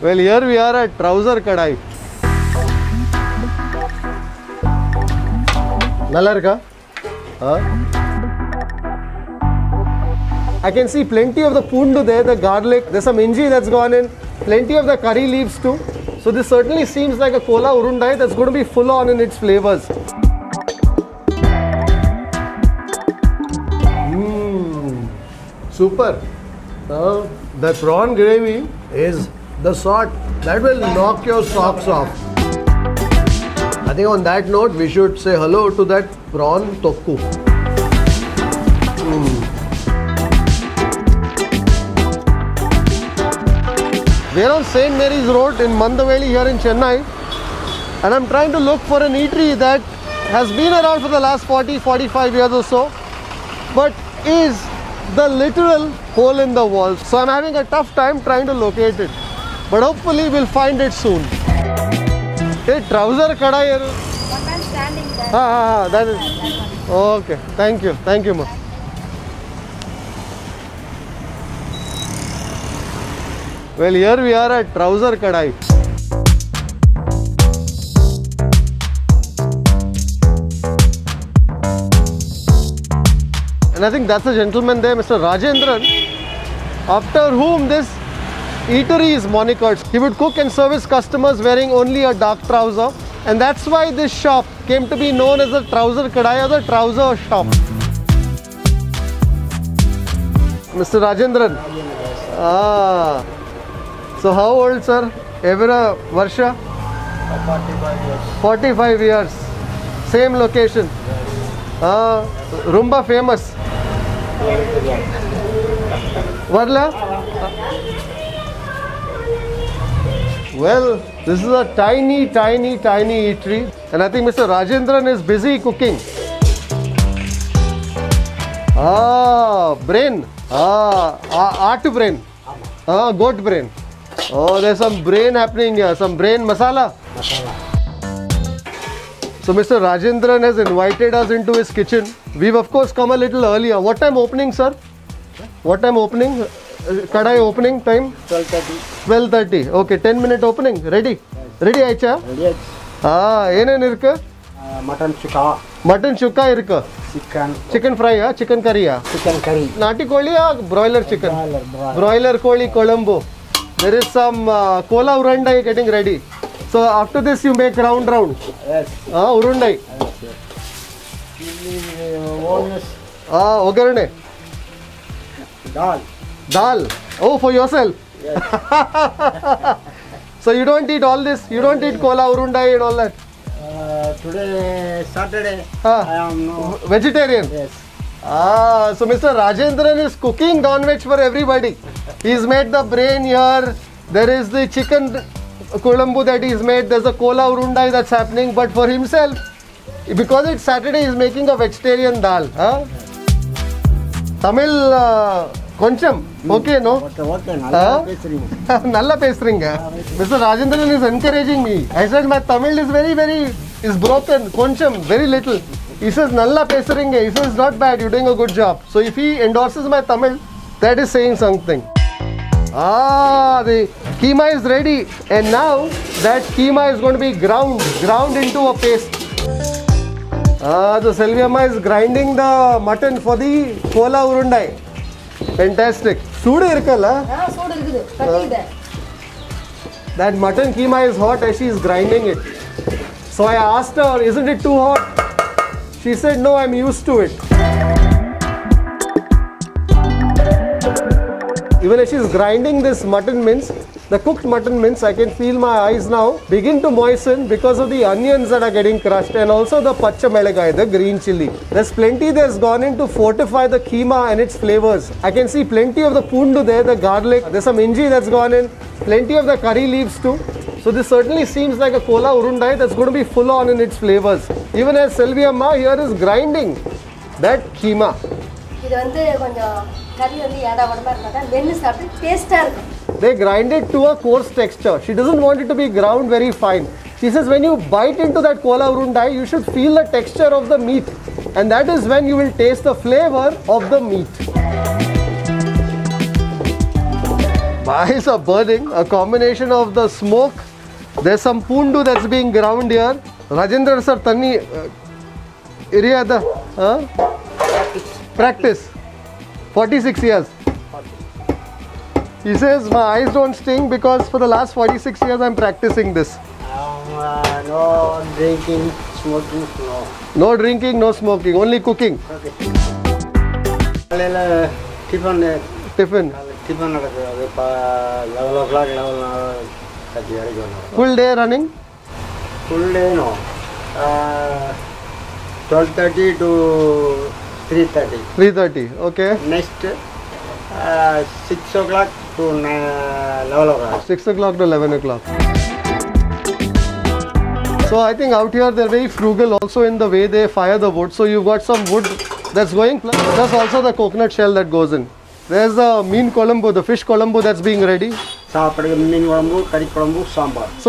Well, here we are at Trouser Kadai. Nalarka? Huh? I can see plenty of the pundu there, the garlic. There's some inji that's gone in. Plenty of the curry leaves too. So this certainly seems like a kola urundai that's going to be full on in its flavors. Mmm. Super. Uh, the prawn gravy is the sort that will knock your socks off. I think on that note, we should say hello to that prawn thokku. Hmm. We are on St. Mary's Road in Mandaveli here in Chennai and I'm trying to look for an eatery that has been around for the last 40 45 years or so but is the literal hole in the wall. So I'm having a tough time trying to locate it but hopefully we'll find it soon. Hey, trouser kada there. Ah, ah, ah, that is. Okay, thank you, thank you, ma. Well, here we are at Trouser Kadai. And I think that's the gentleman there, Mr. Rajendran, after whom this eatery is monikered. He would cook and service customers wearing only a dark trouser. And that's why this shop came to be known as the Trouser Kadai or the Trouser Shop. Mr. Rajendran. Ah. So how old, sir? Evera Varsha? 45 years. 45 years. Same location. Ah, Rumba famous. Varla? Well, this is a tiny, tiny, tiny eatery. And I think Mr. Rajendran is busy cooking. Ah, brain. Ah, art brain. Ah, goat brain. Oh, there's some brain happening here. Some brain masala. masala. So Mr. Rajendran has invited us into his kitchen. We've of course come a little earlier. What time opening, sir? What time opening? Kadai opening time twelve thirty twelve thirty okay ten minute opening ready ready ஆயிடுச்சா ready ஆயிடுச்சு ஆ ஏனேன் இருக்கு mutton chukka mutton chukka இருக்கு chicken chicken ஃப்ரையா chicken கறியா chicken கறி நாட்டி கோழியா பிராய்லர் சிக்கன் பிராய்லர் கோழி கொழம்பு there is some uh, kola urundai getting ready so after this you make round round yes ah uh, urundai yes, yes. chili onions ah ogarne dal dal oh for yourself so you don't eat all this you don't eat kola urundai and all that Uh, today Saturday. Ah. I am no. vegetarian Yes. Ah, so Mr. Rajendran is cooking non-veg for everybody. He's made the brain here. There is the chicken kulambu that he's made. There's a kola urundai that's happening. But for himself, because it's Saturday, he's making a vegetarian dal. Huh? Tamil, uh, koncham. Okay, no? Okay, okay. Ah? Nalla பேசுறீங்க. Nalla pesringa. Mr. Rajendran is encouraging me. I said my Tamil is very, very, is broken. Koncham, very little. He says Nalla pesringa. He says not bad. You're doing a good job. So if he endorses my Tamil, that is saying something. Ah, the keema is ready. And now that keema is going to be ground, ground into a paste. Ah, the Selviamma is grinding the mutton for the kola urundai. Fantastic. சூடு இருக்கல்ல ஆ, சூடு இருக்குது கத்திக்குது That mutton keema is hot as she is grinding it. So I asked her, isn't it too hot? She said, no, I'm used to it. Even as she's grinding this mutton mince, the cooked mutton mince, I can feel my eyes now begin to moisten because of the onions that are getting crushed and also the pacha melagai, the green chili. There's plenty that's gone in to fortify the keema and its flavors. I can see plenty of the pundu there, the garlic. There's some inji that's gone in, plenty of the curry leaves too. So this certainly seems like a kola urundai that's going to be full on in its flavors. Even as Selvi Amma here is grinding that keema. இது வந்து கொஞ்சம் கறி வந்து ஏடா உடம்பா இருந்தாக்கா வெண்ணு சாப்பிட்டு டேஸ்ட்டாக இருக்கும் They grind it to a coarse texture. She doesn't want it to be ground very fine. She says when you bite into that kola urundai, you should feel the texture of the meat. And that is when you will taste the flavor of the meat. eyes are burning. A combination of the smoke. There's some pundu that's being ground here. Rajendra sir, Tanni, uh, area the huh? Practice. 46 years. He says, my eyes don't sting because for the last 46 years I'm practicing this. Um, uh, no drinking, smoking, no. No drinking, no smoking, only cooking. Okay. Tiffin. Tiffin. Tiffin. Level o'clock, level Full day running? Full day no. Uh, 12.30 to 3.30. 3.30, okay. Next, uh, 6 o'clock to 11 o'clock. 6 o'clock to 11 o'clock. So I think out here they're very frugal also in the way they fire the wood. So you've got some wood that's going, plus also the coconut shell that goes in. There's the meen kuzhambu, the fish kuzhambu that's being ready. So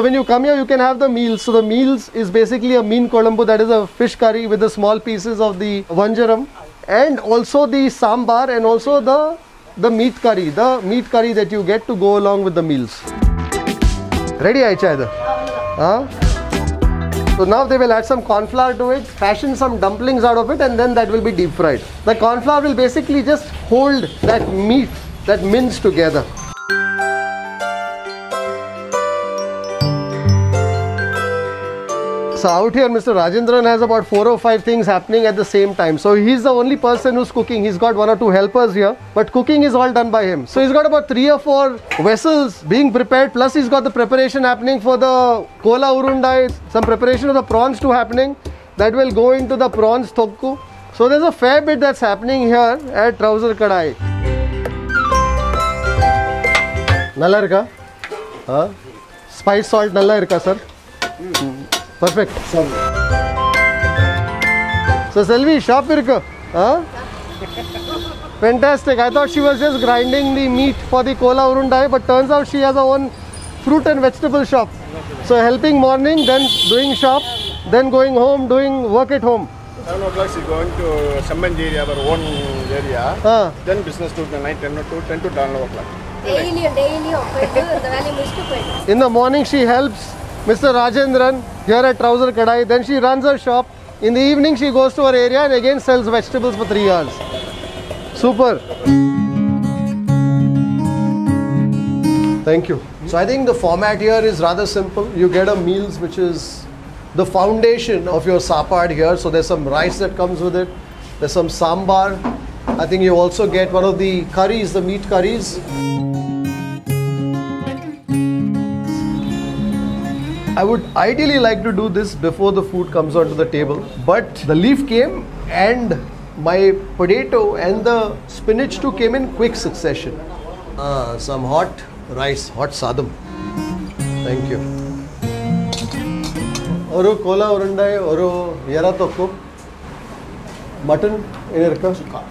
when you come here, you can have the meals. So the meals is basically a meen kuzhambu, that is a fish curry with the small pieces of the vanjaram and also the sambar, and also the the meat curry, the meat curry that you get to go along with the meals. Ready, Aicha? Huh? So now they will add some corn flour to it, fashion some dumplings out of it, and then that will be deep fried. The corn flour will basically just hold that meat, that mince together. So out here Mr. Rajendran has about four or five things happening at the same time. So he's the only person who's cooking. He's got one or two helpers here, but cooking is all done by him. So he's got about three or four vessels being prepared. Plus he's got the preparation happening for the kola urundai, some preparation of the prawns too happening that will go into the prawns thokku. So there's a fair bit that's happening here at Trouser Kadai. Nalla iruka? Huh? Spice salt nalla iruka sir? Mm. Perfect. Sorry. So Selvi, shop here. Huh? Fantastic. I thought she was just grinding the meat for the Kola Urundai, but turns out she has her own fruit and vegetable shop. So helping morning, then doing shop, then going home, doing work at home. 7 o'clock she's going to Sambanji area, our own area. Then business to the night 10 to 10 to 12 o'clock. Daily, daily. In the morning she helps Mr. Rajendran here at Trouser Kadai. Then she runs her shop. In the evening, she goes to her area and again sells vegetables for three hours. Super. Thank you. So I think the format here is rather simple. You get a meals which is the foundation of your sapad here. So there's some rice that comes with it. There's some sambar. I think you also get one of the curries, the meat curries. I would ideally like to do this before the food comes onto the table, but the leaf came and my potato and the spinach too came in quick succession. Uh, some hot rice, hot sadam. Thank you. Oru kola urundai, oru எறா தொக்கு Mutton, என்ன இருக்கா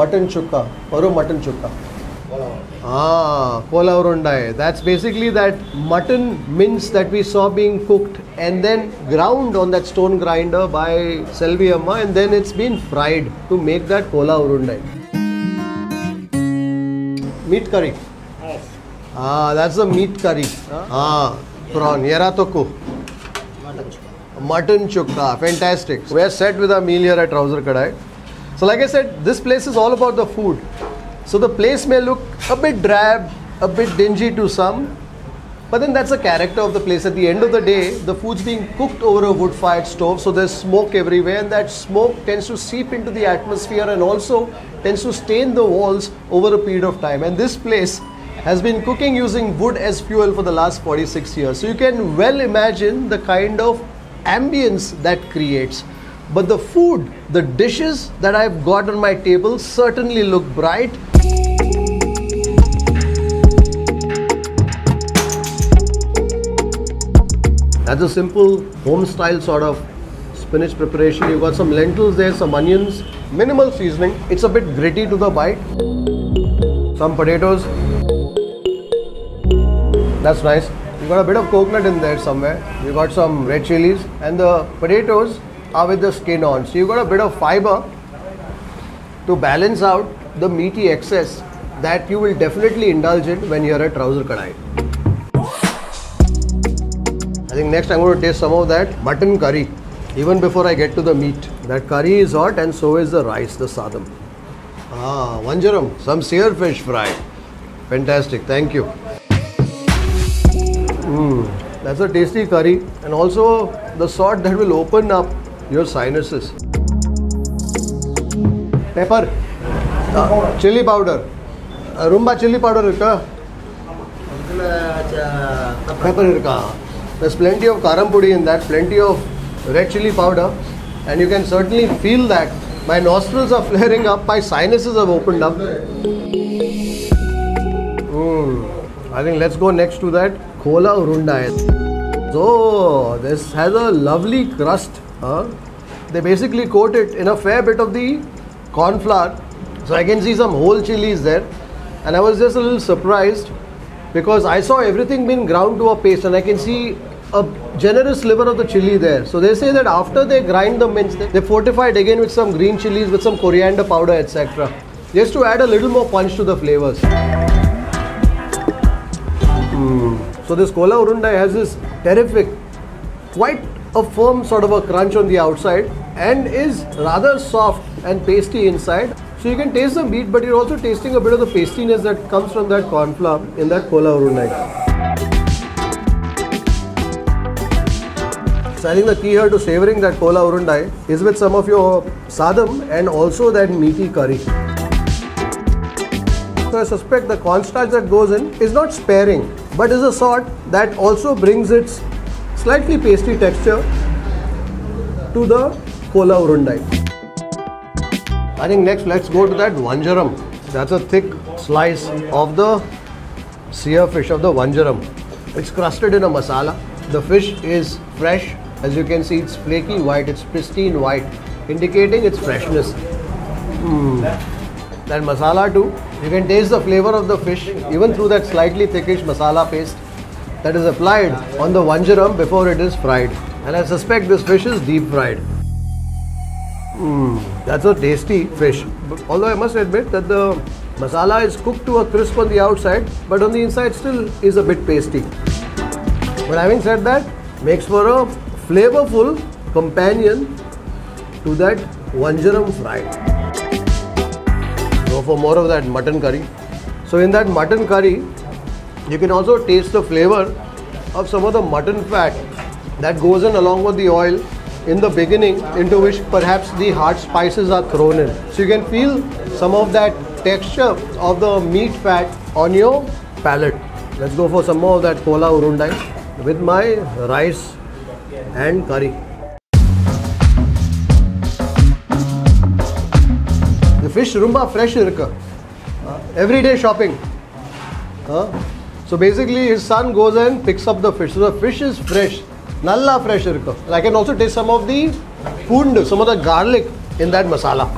Mutton sukka oru mutton sukka Ah, kola urundai. That's basically that mutton mince that we saw being cooked and then ground on that stone grinder by Selvi Amma and then it's been fried to make that kola urundai. Meat curry. Yes. Ah, that's the meat curry. Ah, prawn. Yera Thokku. Mutton chukka. Fantastic. We're set with our meal here at Trouser Kadai. So, like I said, this place is all about the food. So, the place may look a bit drab, a bit dingy to some, but then that's the character of the place. At the end of the day, the food's being cooked over a wood fired stove, so there's smoke everywhere, and that smoke tends to seep into the atmosphere and also tends to stain the walls over a period of time. And this place has been cooking using wood as fuel for the last 46 years. So you can well imagine the kind of ambience that creates. But the food, the dishes that I've got on my table certainly look bright. That's a simple home style sort of spinach preparation. You've got some lentils there, some onions, minimal seasoning. It's a bit gritty to the bite. Some potatoes. That's nice. You've got a bit of coconut in there somewhere. You've got some red chilies, and the potatoes are with the skin on. So you've got a bit of fiber to balance out the meaty excess that you will definitely indulge in when you're at Trouser Kadai. I think next I'm going to taste some of that mutton curry. Even before I get to the meat. That curry is hot and so is the rice, the sadam. Ah, Vanjaram, some sear fish fry. Fantastic, thank you. Mm, that's a tasty curry and also the sort that will open up your sinuses. Pepper, uh, chili powder, uh, rumba chili powder? Pepper. There's plenty of karam pudi in that, plenty of red chili powder, and you can certainly feel that. My nostrils are flaring up, my sinuses have opened up. Mm. I think let's go next to that Kola Urundai. So this has a lovely crust. Huh? They basically coat it in a fair bit of the corn flour. So I can see some whole chilies there. And I was just a little surprised because I saw everything being ground to a paste and I can see a generous sliver of the chili there. So they say that after they grind the mince, they fortify it again with some green chilies, with some coriander powder, etc. Just to add a little more punch to the flavors. Mm. So this Kola Urundai has this terrific, quite a firm sort of a crunch on the outside and is rather soft and pasty inside. So you can taste the meat, but you're also tasting a bit of the pastiness that comes from that corn flour in that Kola Urundai. So I think the key here to savoring that Kola Urundai is with some of your sadam and also that meaty curry. So I suspect the cornstarch that goes in is not sparing, but is a sort that also brings its slightly pasty texture to the Kola Urundai. I think next let's go to that Vanjaram. That's a thick slice of the sear fish of the Vanjaram. It's crusted in a masala. The fish is fresh. As you can see, it's flaky white, it's pristine white, indicating its freshness. Mm. That masala too, you can taste the flavor of the fish even through that slightly thickish masala paste that is applied on the vanjaram before it is fried. And I suspect this fish is deep fried. Mm, that's a tasty fish. But although I must admit that the masala is cooked to a crisp on the outside, but on the inside still is a bit pasty. But having said that, makes for a flavorful companion to that vanjaram fry. Go for more of that mutton curry. So in that mutton curry, you can also taste the flavor of some of the mutton fat that goes in along with the oil in the beginning into which perhaps the hard spices are thrown in. So you can feel some of that texture of the meat fat on your palate. Let's go for some more of that kola urundai with my rice and curry. The fish rumba fresh irka. Uh, everyday shopping. Uh, so basically his son goes and picks up the fish. So the fish is fresh. Nalla fresh. And I can also taste some of the pund, some of the garlic in that masala.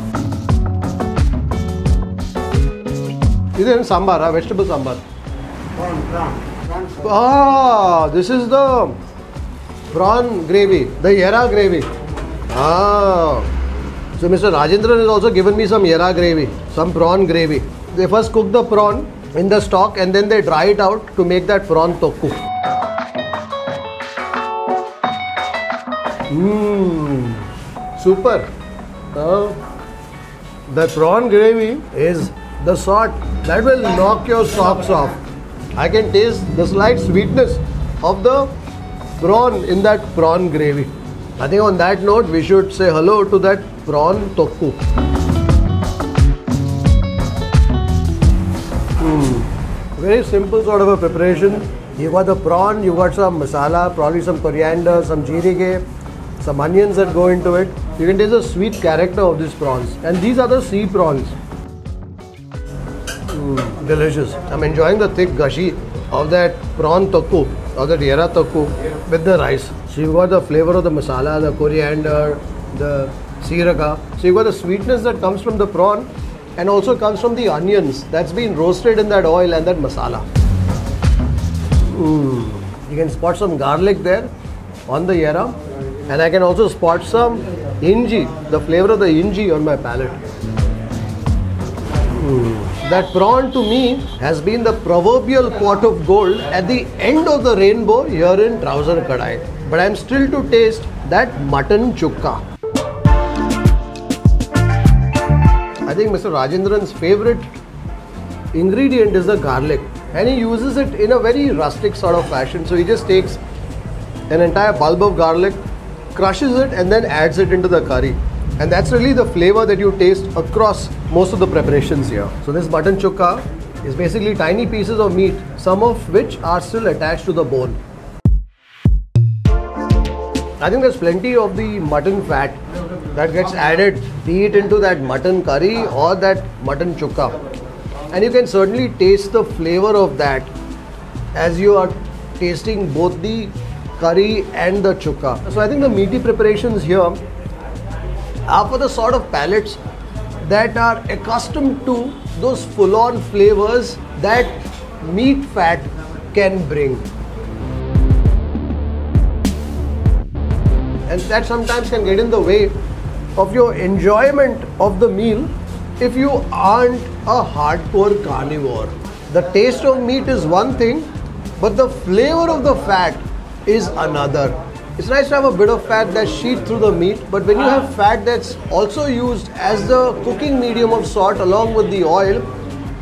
This is sambar, uh, vegetable sambar. Prawn, prawn, prawn. Ah, this is the prawn gravy, the yera gravy. Ah. So Mr. Rajendran has also given me some yera gravy, some prawn gravy. They first cook the prawn in the stock and then they dry it out to make that prawn thokku. Mmm, super. The prawn gravy is the sort that will knock your socks off. I can taste the slight sweetness of the prawn in that prawn gravy. I think on that note, we should say hello to that prawn thokku. Very simple sort of a preparation. You got the prawn, you got some masala, probably some coriander, some jirige, some onions that go into it. You can taste the sweet character of these prawns. And these are the sea prawns. Mm, delicious. I'm enjoying the thick gashi of that prawn thokku, or the yera thokku with the rice. So you've got the flavor of the masala, the coriander, the siraka. So you've got the sweetness that comes from the prawn and also comes from the onions that's been roasted in that oil and that masala. Mm. You can spot some garlic there on the yera and I can also spot some inji, the flavor of the inji on my palate. Mm. That prawn to me has been the proverbial pot of gold at the end of the rainbow here in Trouser Kadai. But I'm still to taste that mutton chukka. I think Mr. Rajendran's favorite ingredient is the garlic and he uses it in a very rustic sort of fashion. So he just takes an entire bulb of garlic, crushes it, and then adds it into the curry. And that's really the flavor that you taste across most of the preparations here. So this mutton chukka is basically tiny pieces of meat, some of which are still attached to the bone. I think there's plenty of the mutton fat that gets added, be it into that mutton curry or that mutton chukka. And you can certainly taste the flavor of that as you are tasting both the curry and the chukka. So I think the meaty preparations here are for the sort of palates that are accustomed to those full-on flavors that meat fat can bring. and that sometimes can get in the way of your enjoyment of the meal if you aren't a hardcore carnivore. The taste of meat is one thing, but the flavor of the fat is another. It's nice to have a bit of fat that's sheet through the meat, but when you have fat that's also used as the cooking medium of sort along with the oil,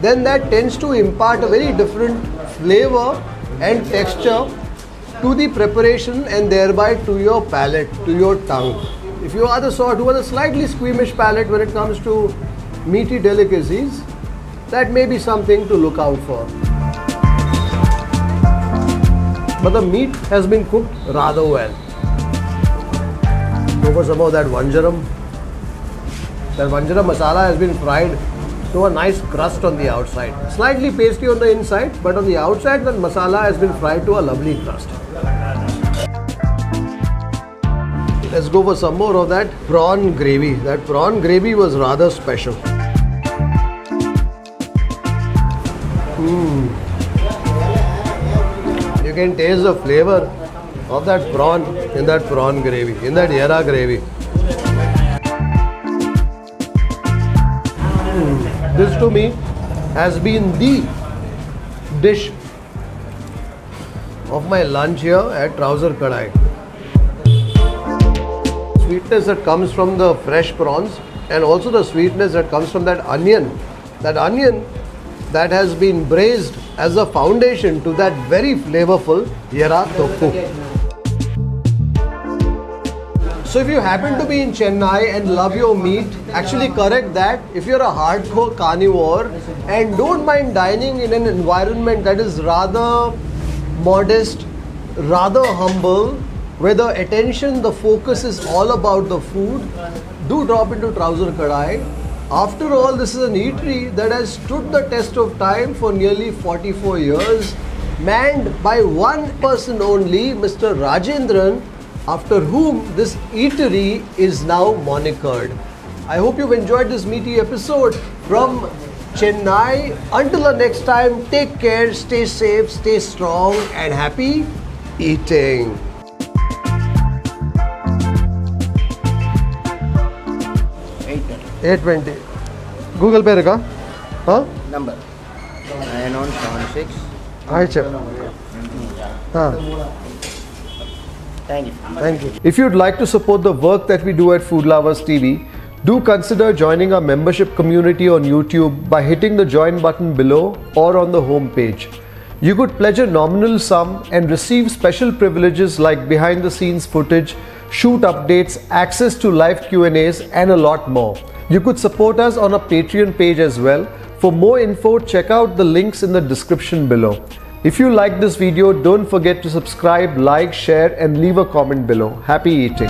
then that tends to impart a very different flavor and texture to the preparation and thereby to your palate, to your tongue. If you are the sort who has a slightly squeamish palate when it comes to meaty delicacies, that may be something to look out for. But the meat has been cooked rather well. For some of that vanjaram. That vanjaram masala has been fried to a nice crust on the outside. Slightly pasty on the inside, but on the outside, that masala has been fried to a lovely crust. Let's go for some more of that prawn gravy. That prawn gravy was rather special. Mm. You can taste the flavor of that prawn in that prawn gravy, in that yara gravy. Mm. This to me has been the dish of my lunch here at Trouser Kadai. Sweetness that comes from the fresh prawns and also the sweetness that comes from that onion. That onion that has been braised as a foundation to that very flavorful Yara thokku. So if you happen to be in Chennai and love your meat, actually correct that. If you're a hardcore carnivore and don't mind dining in an environment that is rather modest, rather humble, where the attention, the focus is all about the food, do drop into Trouser Kadai. After all, this is an eatery that has stood the test of time for nearly 44 years, manned by one person only, Mr. Rajendran, after whom this eatery is now monikered. I hope you've enjoyed this meaty episode from Chennai. Until the next time, take care, stay safe, stay strong, and happy eating. Eight 820. Google Pay reka? Huh? number. Nine one seven six. Huh. Thank you. Thank you. If you'd like to support the work that we do at Food Lovers TV, do consider joining our membership community on YouTube by hitting the join button below or on the home page. You could pledge a nominal sum and receive special privileges like behind the scenes footage, shoot updates, access to live Q&As and a lot more. You could support us on a Patreon page as well. For more info, check out the links in the description below. If you like this video, don't forget to subscribe, like, share and leave a comment below. Happy eating.